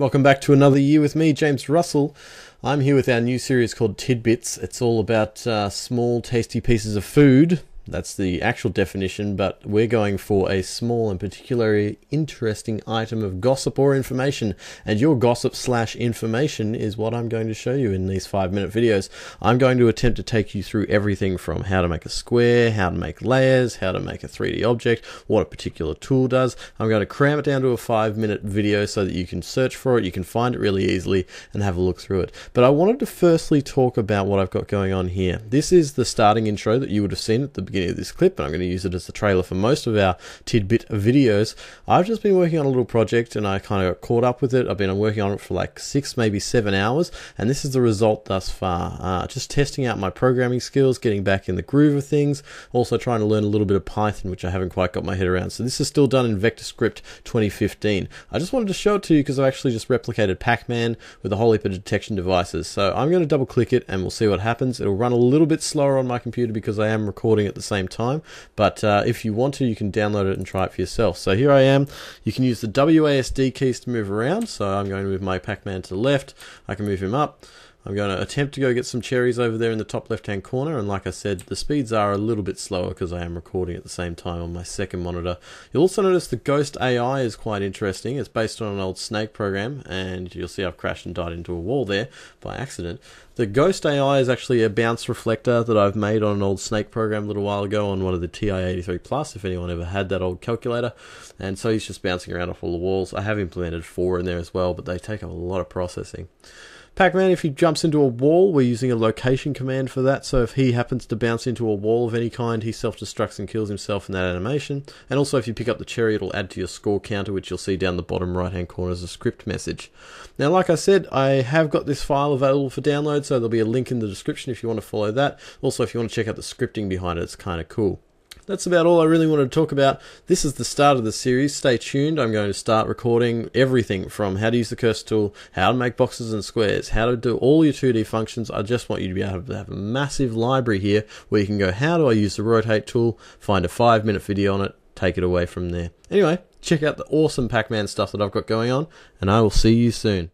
Welcome back to another year with me, James Russell. I'm here with our new series called Tidbits. It's all about uh, small, tasty pieces of food that's the actual definition, but we're going for a small and particularly interesting item of gossip or information. And your gossip slash information is what I'm going to show you in these five minute videos. I'm going to attempt to take you through everything from how to make a square, how to make layers, how to make a 3D object, what a particular tool does. I'm going to cram it down to a five minute video so that you can search for it, you can find it really easily and have a look through it. But I wanted to firstly talk about what I've got going on here. This is the starting intro that you would have seen at the beginning beginning of this clip, and I'm going to use it as the trailer for most of our tidbit videos. I've just been working on a little project and I kind of got caught up with it. I've been working on it for like six, maybe seven hours, and this is the result thus far. Uh, just testing out my programming skills, getting back in the groove of things, also trying to learn a little bit of Python, which I haven't quite got my head around. So this is still done in VectorScript 2015. I just wanted to show it to you because I've actually just replicated Pac-Man with a whole heap of detection devices. So I'm going to double click it and we'll see what happens. It'll run a little bit slower on my computer because I am recording at the same time. But uh, if you want to, you can download it and try it for yourself. So here I am. You can use the WASD keys to move around. So I'm going to move my Pac-Man to the left. I can move him up. I'm going to attempt to go get some cherries over there in the top left hand corner and like I said the speeds are a little bit slower because I am recording at the same time on my second monitor. You'll also notice the Ghost AI is quite interesting. It's based on an old Snake program and you'll see I've crashed and died into a wall there by accident. The Ghost AI is actually a bounce reflector that I've made on an old Snake program a little while ago on one of the TI-83 Plus if anyone ever had that old calculator and so he's just bouncing around off all the walls. I have implemented four in there as well but they take up a lot of processing. Pac-Man, if he jumps into a wall, we're using a location command for that. So if he happens to bounce into a wall of any kind, he self-destructs and kills himself in that animation. And also if you pick up the cherry, it'll add to your score counter, which you'll see down the bottom right-hand corner as a script message. Now, like I said, I have got this file available for download, so there'll be a link in the description if you want to follow that. Also, if you want to check out the scripting behind it, it's kind of cool that's about all I really wanted to talk about. This is the start of the series. Stay tuned. I'm going to start recording everything from how to use the cursor tool, how to make boxes and squares, how to do all your 2D functions. I just want you to be able to have a massive library here where you can go, how do I use the rotate tool, find a five minute video on it, take it away from there. Anyway, check out the awesome Pac-Man stuff that I've got going on, and I will see you soon.